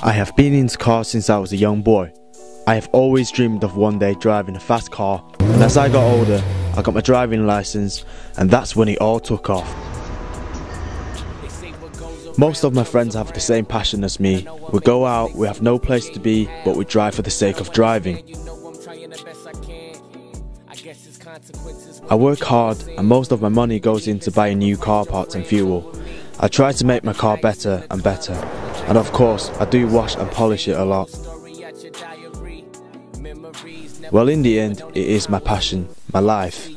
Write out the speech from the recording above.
I have been into cars since I was a young boy. I have always dreamed of one day driving a fast car, and as I got older, I got my driving license, and that's when it all took off. Most of my friends have the same passion as me. We go out, we have no place to be, but we drive for the sake of driving. I work hard, and most of my money goes into buying new car parts and fuel. I try to make my car better and better, and of course, I do wash and polish it a lot. Well, in the end, it is my passion, my life.